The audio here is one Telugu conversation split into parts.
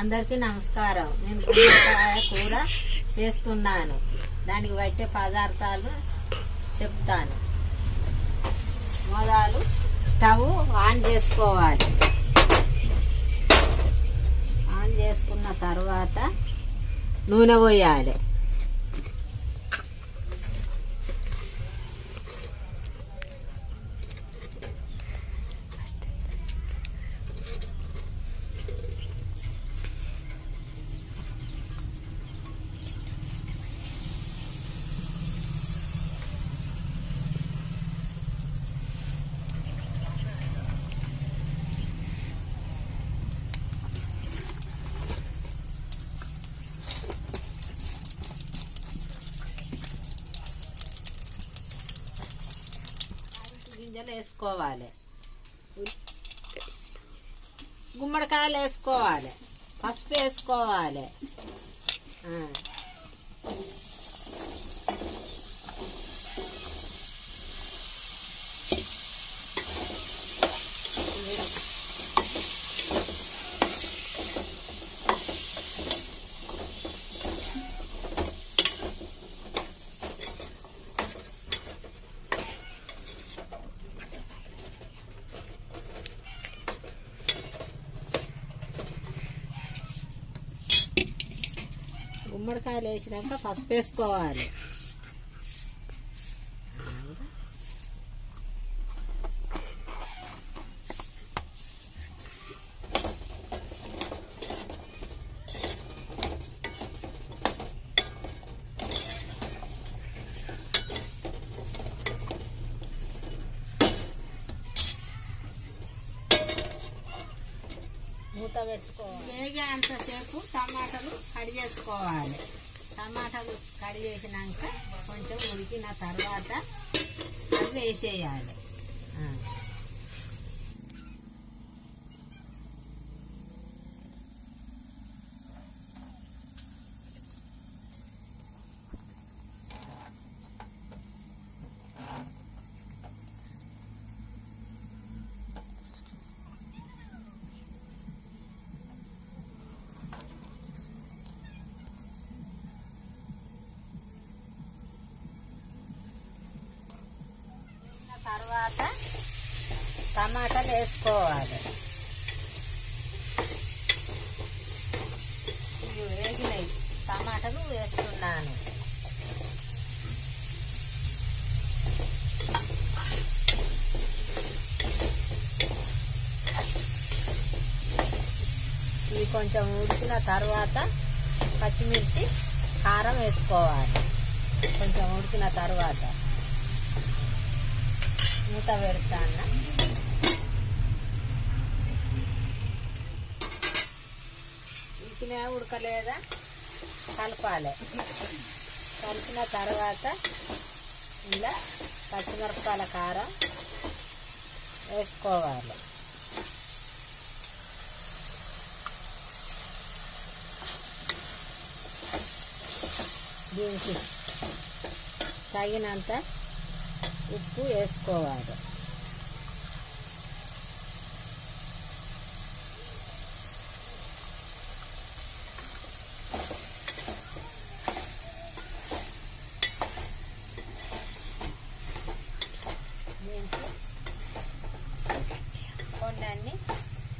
అందరికీ నమస్కారం. నేను గుమ్మడికాయ కూర చేస్తున్నాను. దానికి పట్టే పదార్థాలు చెప్తాను. మొదలు స్టవ్ ఆన్ చేసుకోవాలి. ఆన్ చేసుకున్న తర్వాత నూనె పోయాలి. వేసుకోవాలి గుమ్మడికాయలు వేసుకోవాలి. పసుపు వేసుకోవాలి. గుమ్మడికాయలు వేసినాక పసుపు వేసుకోవాలి. మూత పెట్టుకోవాలి వేగేంతసేపు టమాటాలు కడి చేసుకోవాలి. టమాటాలు కడి చేసినాక కొంచెం ఉడికిన తర్వాత అవి వేసేయాలి. తర్వాత టమాటాలు వేసుకోవాలి. ఇవి వేగినాయి. టమాటాలు వేస్తున్నాను. ఇవి కొంచెం ఉడికిన తర్వాత పచ్చిమిర్చి కారం వేసుకోవాలి. కొంచెం ఉడికిన తర్వాత. మూత పెడతాను? ఉడికినా ఉడకలేదా? కలపాలి. కలిపిన తర్వాత ఇలా పచ్చిమిరపకాయల కారం వేసుకోవాలి. దీనికి తగినంత ఉప్పు వేసుకోవాలి. కొండాన్ని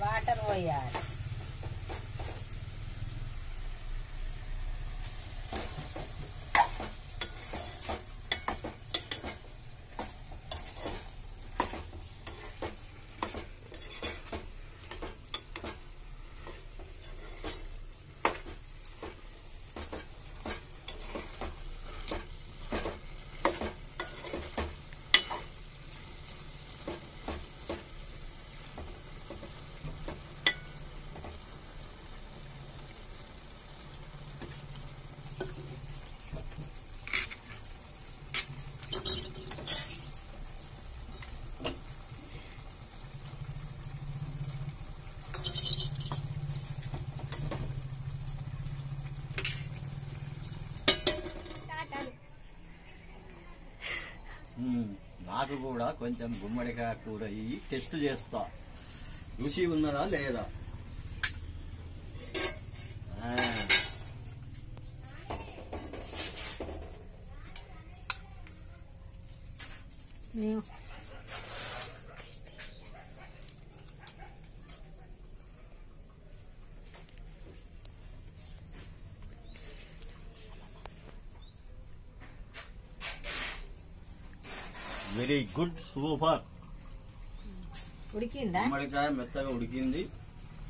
వాటర్ పోయాలి. నాకు కూడా కొంచెం గుమ్మడికాయ కూర అయ్యి టెస్ట్ చేస్తా. రుచి ఉన్నదా లేదా? Yeah. Very good super. ఉడికిందా? గుమ్మడికాయ మెత్తగా ఉడికింది.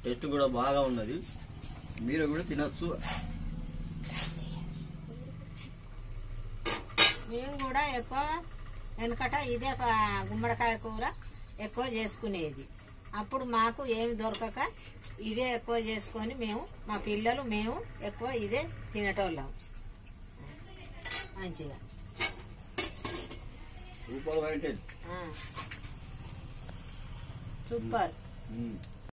టేస్ట్ కూడా బాగా ఉన్నది. మీరు కూడా తినచ్చు. మేము కూడా ఎక్కువ వెనకట ఇదే గుమ్మడికాయ కూర ఎక్కువ చేసుకునేది. అప్పుడు మాకు ఏమి దొరకక ఇదే ఎక్కువ చేసుకొని మేము మా పిల్లలు మేము ఎక్కువ ఇదే తినేటోళ్ళం. మంచిగా. సూపర్ వైంటెడ్ ఆ. సూపర్.